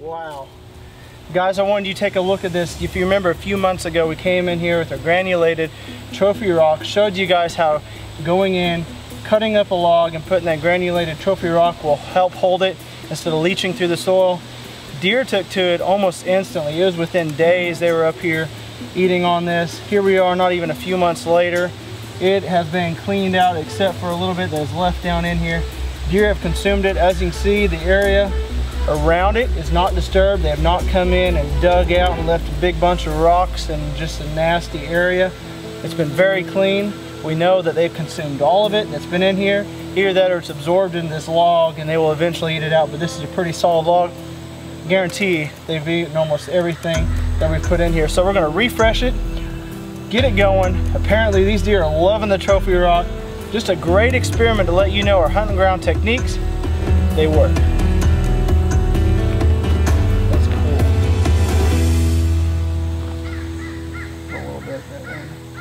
Wow. Guys, I wanted you to take a look at this. If you remember a few months ago, we came in here with a granulated trophy rock, showed you guys how going in, cutting up a log and putting that granulated trophy rock will help hold it instead of leaching through the soil. Deer took to it almost instantly. It was within days they were up here eating on this. Here we are not even a few months later. It has been cleaned out except for a little bit that is left down in here. Deer have consumed it. As you can see, the area around it is not disturbed. They have not come in and dug out and left a big bunch of rocks and just a nasty area. It's been very clean. We know that they've consumed all of it that's been in here. Either that or it's absorbed in this log and they will eventually eat it out, but this is a pretty solid log. Guarantee they've eaten almost everything that we put in here. So we're gonna refresh it, get it going. Apparently these deer are loving the trophy rock. Just a great experiment to let you know our hunting ground techniques, they work. good, good one.